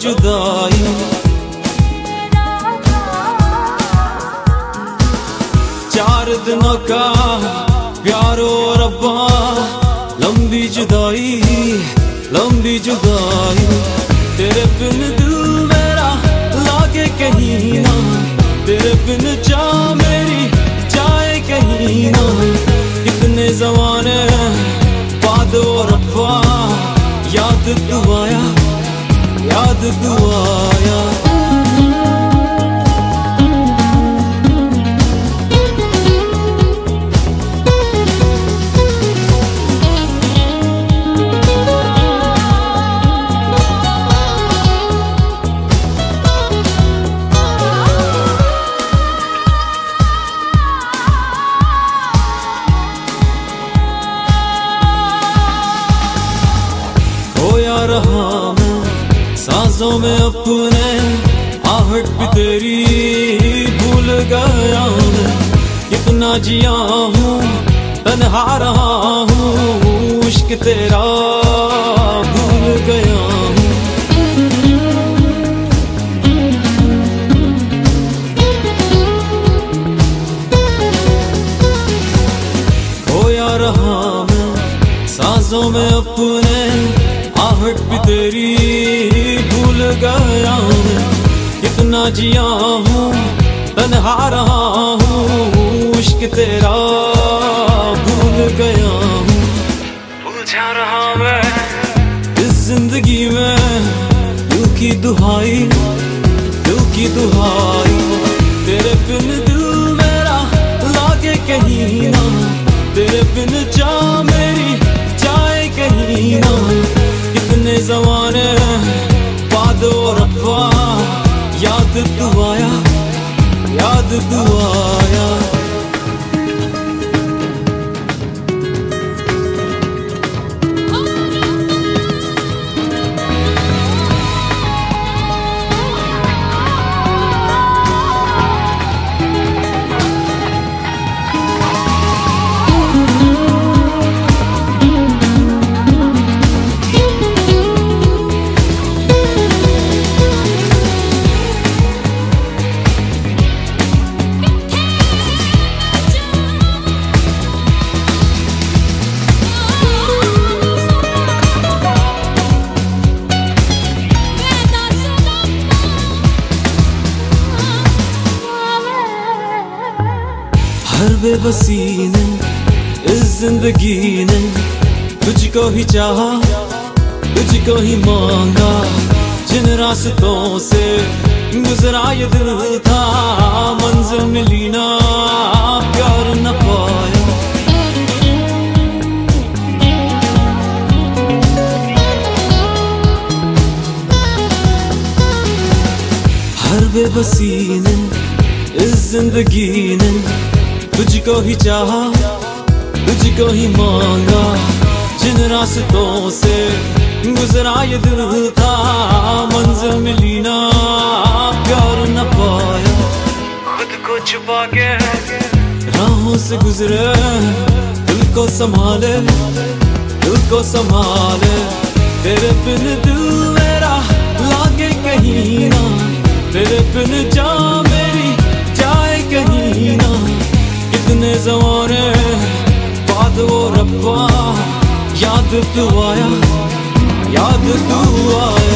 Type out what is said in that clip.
जुदाई। चार दिनों का प्यारो रब्बा, लंबी जुदाई लंबी जुदाई। तेरे बिन दिल मेरा लागे कहीं ना, तेरे बिन जा मेरी जाए कहीं ना। कितने जमाने बाद वो रब्बा, याद आया याद सांसों में अपने आहट भी तेरी भूल गया मैं कितना जिया हूँ, तन्हा रहा हूँ, इश्क तेरा भूल गया हूँ। खोया रहा मैं सांसों में अपने आहट भी तेरी गया मैं कितना जिया हूँ, तन्हा रहा हूँ। इश्क तेरा भूल गया हूँ। उलझा रहा मैं इस ज़िंदगी में, दिल की दुहाई, दिल की दुहाई। तेरे बिन दिल मेरा लागे कहीं ना, तेरे बिन याद तू बेबसी इस ज़िंदगी ने तुझको ही चाहा तुझको ही मांगा जिन रास्तों से गुजरा ये दिल था मंजिल मिली ना प्यार न पाया हर बेबसी ने इस ज़िंदगी ने तुझको ही चाहा, तुझको ही मांगा। जिन रास्तों से गुजरा ये दिल था, मंजिल मिली ना, प्यार न पाया। खुद को छुपा के राहों से गुजरे, दिल को संभाले, दिल को संभाले। तेरे बिन दिल मेरा लागे कहीं ना, तेरे बिन जा तू आया याद तू आया।